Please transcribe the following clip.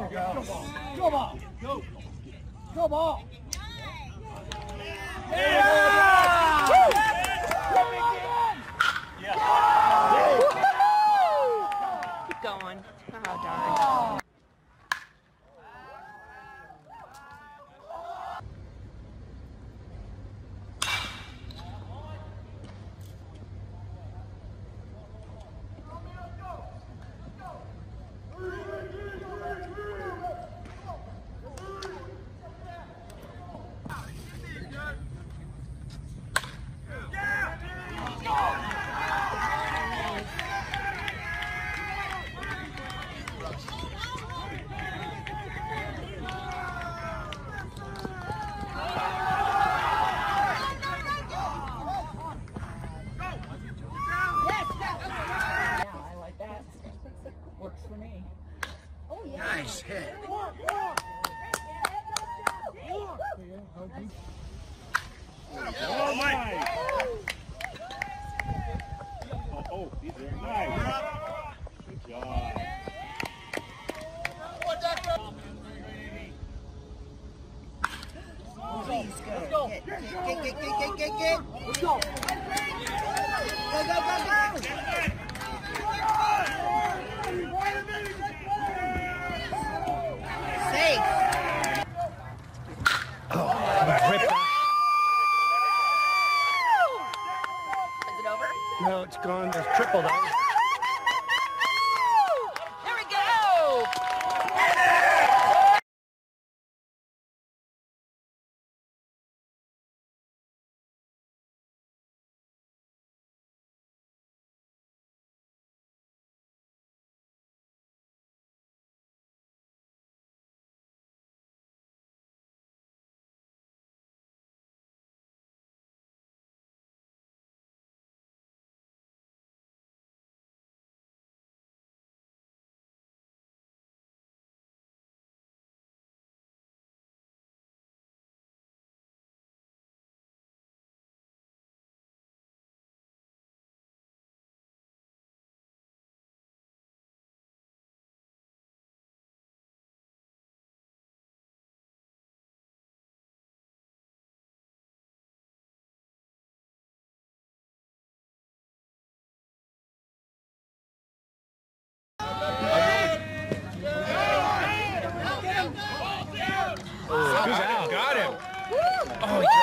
Go ball. Go ball. Go. Go ball. Keep Nice hit. Oh, Mike. Oh, oh, he's there. Nice. Good job. Please go. Get, get, get, get, get, get, get. Let's go. Go, go, go, go. No, it's gone. It's tripled though. Got, got, got him. Got him. Oh,